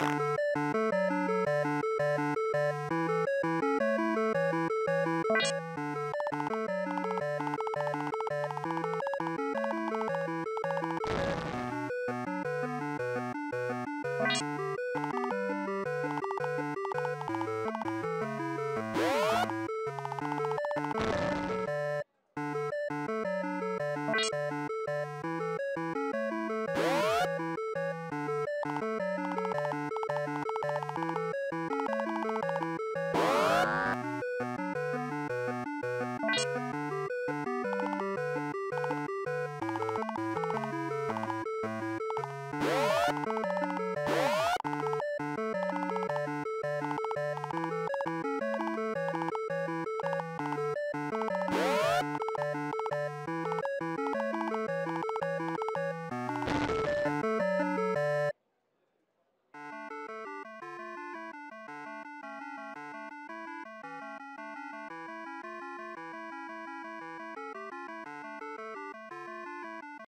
you.